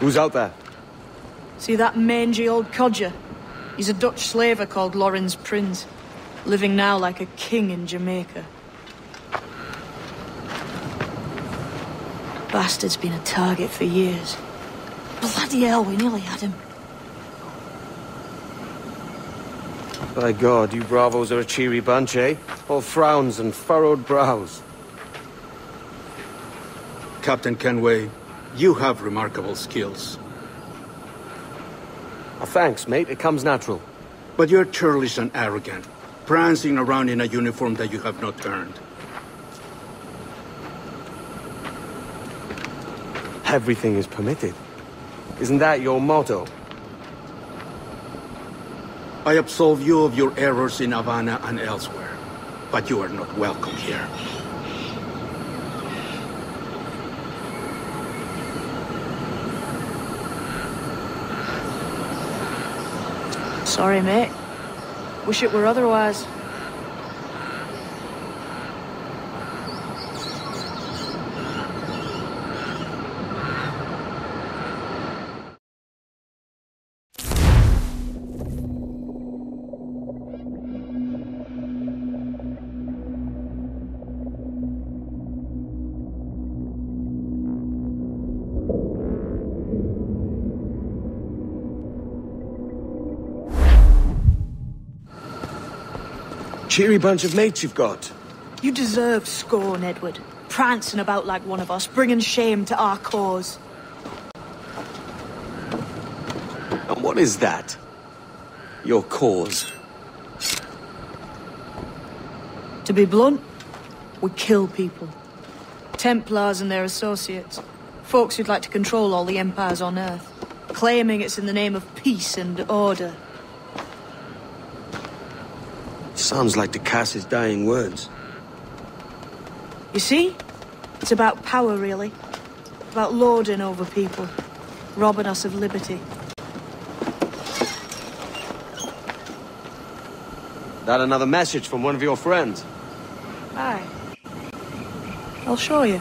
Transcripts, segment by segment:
Who's out there? See that mangy old codger? He's a Dutch slaver called Laurens Prins, living now like a king in Jamaica. Bastard's been a target for years. Bloody hell, we nearly had him. By God, you bravos are a cheery bunch, eh? All frowns and furrowed brows. Captain Kenway, you have remarkable skills. Oh, thanks, mate. It comes natural. But you're churlish and arrogant, prancing around in a uniform that you have not earned. Everything is permitted. Isn't that your motto? I absolve you of your errors in Havana and elsewhere, but you are not welcome here. Sorry, mate. Wish it were otherwise. Cheery bunch of mates you've got. You deserve scorn, Edward. Prancing about like one of us, bringing shame to our cause. And what is that? Your cause? To be blunt, we kill people. Templars and their associates. Folks who'd like to control all the empires on Earth. Claiming it's in the name of peace and order. Sounds like du Casse's dying words. You see? It's about power, really. About lording over people. Robbing us of liberty. That another message from one of your friends? Aye. I'll show you.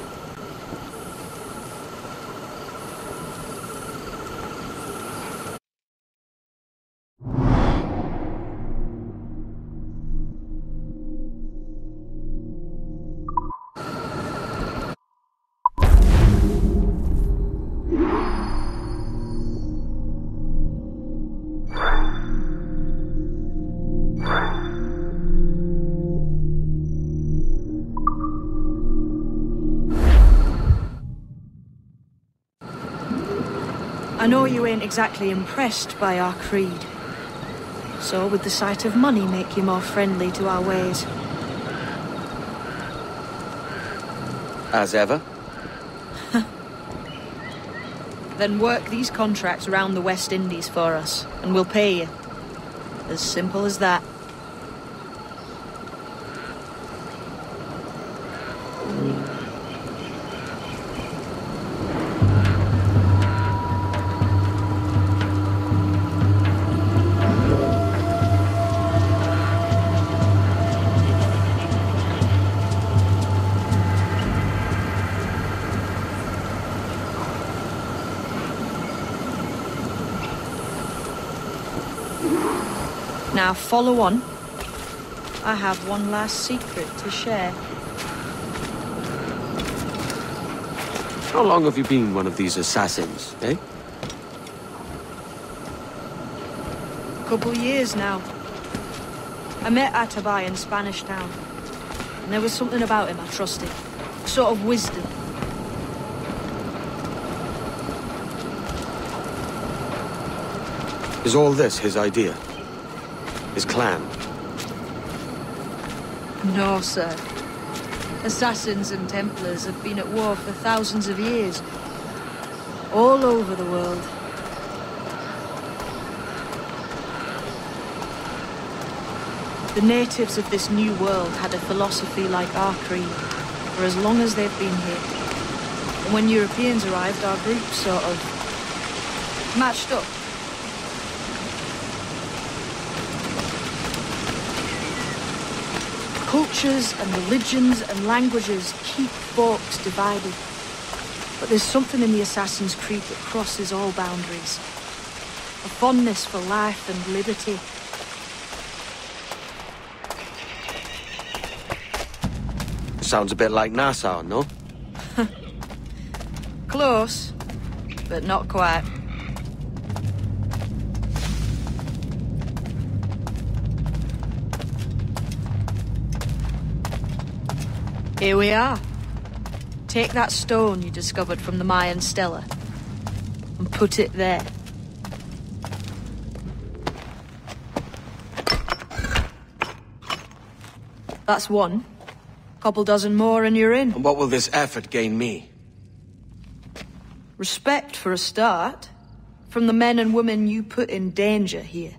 Ain't exactly impressed by our creed. So would the sight of money make you more friendly to our ways? As ever? Then work these contracts around the West Indies for us, and we'll pay you. As simple as that. Now follow on. I have one last secret to share. How long have you been one of these assassins, eh? A couple years now. I met Atabay in Spanish Town. And there was something about him I trusted. Sort of wisdom. Is all this his idea? His clan? No, sir. Assassins and Templars have been at war for thousands of years. All over the world. The natives of this new world had a philosophy like our creed for as long as they've been here. And when Europeans arrived, our group sort of matched up. Cultures and religions and languages keep folks divided. But there's something in the Assassin's Creed that crosses all boundaries. A fondness for life and liberty. Sounds a bit like Nassau, no? Close, but not quite. Here we are. Take that stone you discovered from the Mayan Stela and put it there. That's one. Couple dozen more and you're in. And what will this effort gain me? Respect for a start. From the men and women you put in danger here.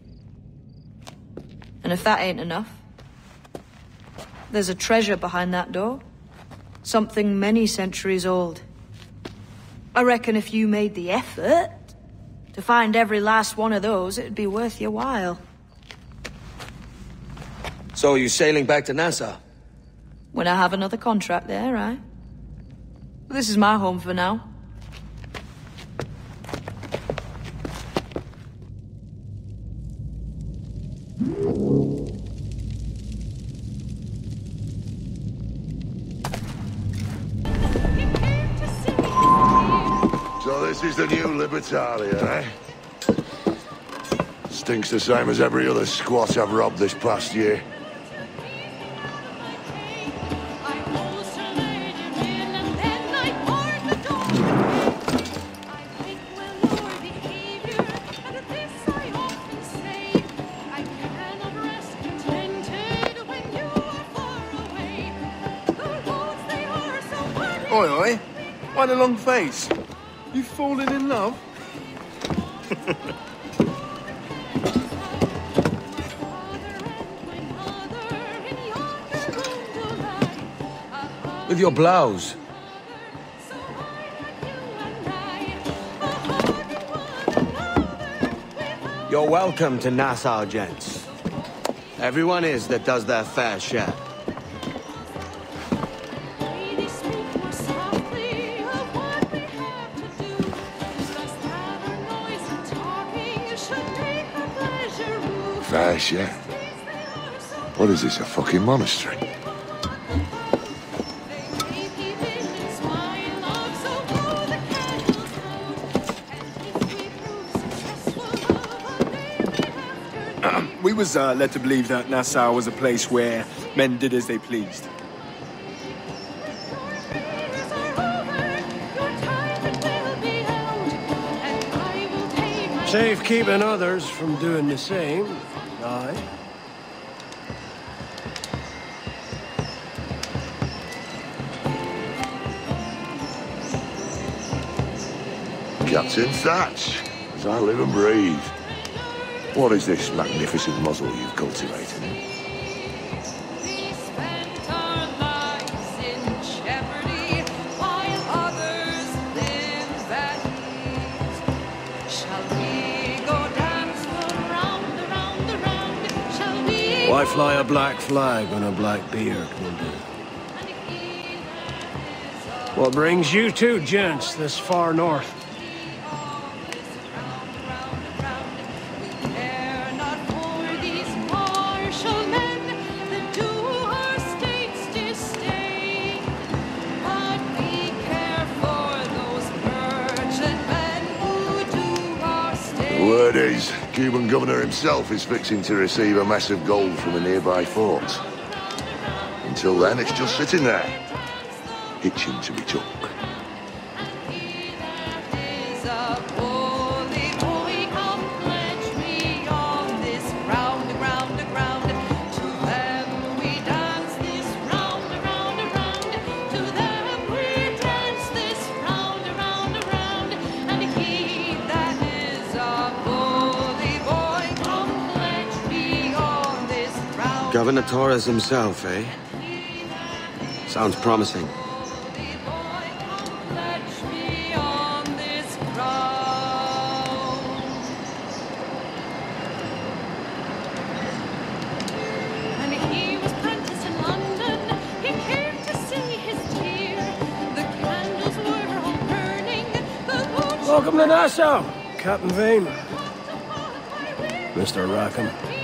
And if that ain't enough, there's a treasure behind that door. Something many centuries old. I reckon if you made the effort to find every last one of those, it'd be worth your while. So you sailing back to Nassau? When I have another contract there, right? This is my home for now. Libertalia, eh? Stinks the same as every other squat I've robbed this past year. Oi, oi. Why the long face? Fallen in love? With your blouse. You're welcome to Nassau, gents. Everyone is that does their fair share. Fair share. What is this, a fucking monastery? We was uh, led to believe that Nassau was a place where men did as they pleased. Safe keeping others from doing the same. Captain Thatch, as I live and breathe. What is this magnificent muzzle you've cultivated? Why fly a black flag on a black beard, Windu? What brings you two gents this far north? Cuban governor himself is fixing to receive a mess of gold from a nearby fort. Until then, it's just sitting there, itching to be took. His Torres himself, eh? Sounds promising. Welcome to Nassau, Captain Vane. Mr. Rackham.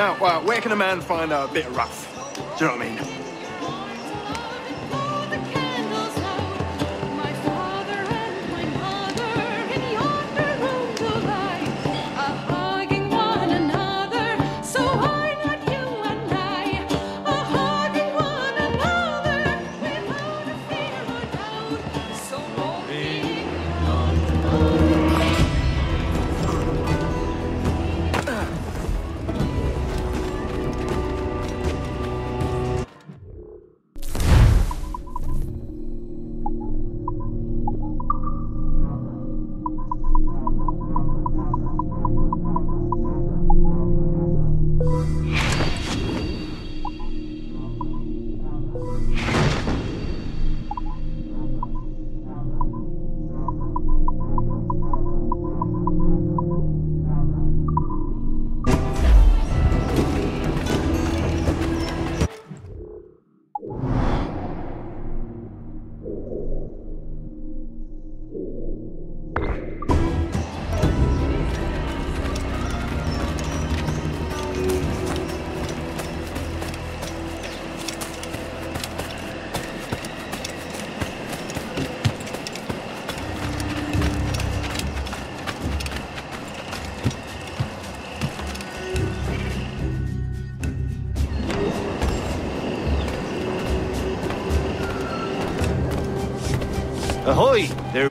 Now, uh, where can a man find a bit rough? Do you know what I mean? Ahoy! There.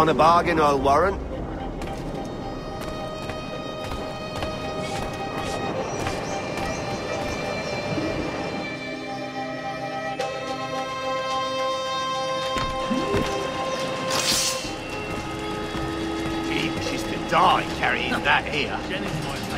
Upon a bargain, I'll warrant. He wishes to die carrying that here.